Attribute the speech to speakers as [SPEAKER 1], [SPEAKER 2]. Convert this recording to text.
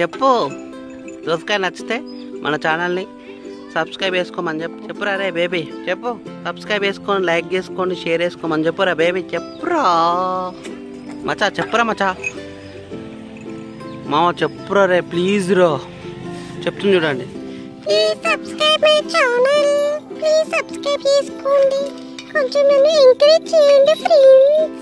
[SPEAKER 1] చెప్పు. దోసకాయ నచ్చితే మన ఛానల్ని సబ్స్క్రైబ్ చేసుకోమని చెప్పు. చెప్పురా రే బేబీ చెప్పు. సబ్స్క్రైబ్ చేసుకొని లైక్ చేసుకోండి షేర్ చేసుకోమని చెప్పురా బేబీ చెప్పురా. మచా చెప్పురా మచా మామ చెప్పురా రే ప్లీజ్ రో. చెప్తుంది చూడండి.
[SPEAKER 2] Please subscribe my channel please subscribe చేసుకోండి. కొంచెం నన్ను ఎంకరేజ్ చేయండి ఫ్రెండ్స్